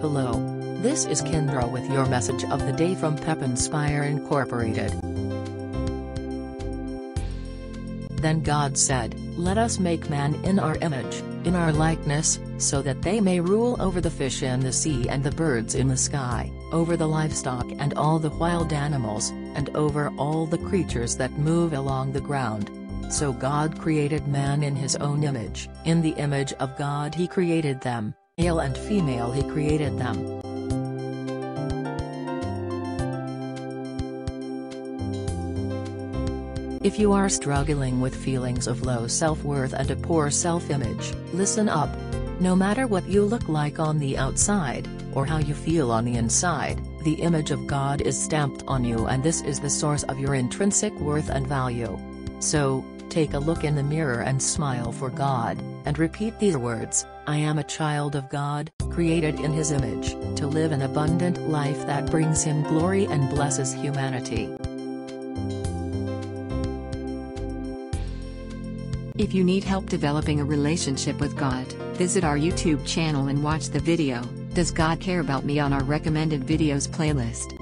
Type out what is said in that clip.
Hello. This is Kendra with your message of the day from Pep Inspire Incorporated. Then God said, Let us make man in our image, in our likeness, so that they may rule over the fish in the sea and the birds in the sky, over the livestock and all the wild animals, and over all the creatures that move along the ground. So God created man in his own image. In the image of God he created them, male and female he created them. If you are struggling with feelings of low self-worth and a poor self-image, listen up. No matter what you look like on the outside, or how you feel on the inside, the image of God is stamped on you and this is the source of your intrinsic worth and value. So, take a look in the mirror and smile for God, and repeat these words, I am a child of God, created in His image, to live an abundant life that brings Him glory and blesses humanity. If you need help developing a relationship with God, visit our YouTube channel and watch the video, Does God Care About Me on our recommended videos playlist.